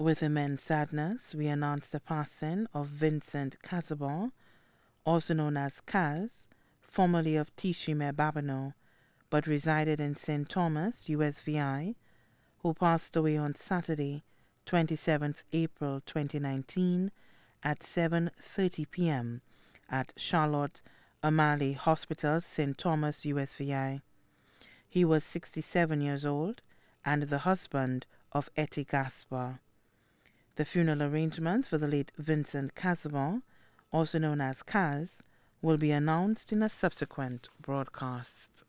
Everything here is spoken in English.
With immense sadness, we announce the passing of Vincent Cazaubon, also known as Kaz, formerly of Tishime Babino, but resided in St. Thomas, USVI, who passed away on Saturday, 27th April 2019 at 7:30 p.m. at Charlotte Amalie Hospital, St. Thomas, USVI. He was 67 years old and the husband of Etty Gaspar. The funeral arrangements for the late Vincent Cazaubon, also known as Kaz, will be announced in a subsequent broadcast.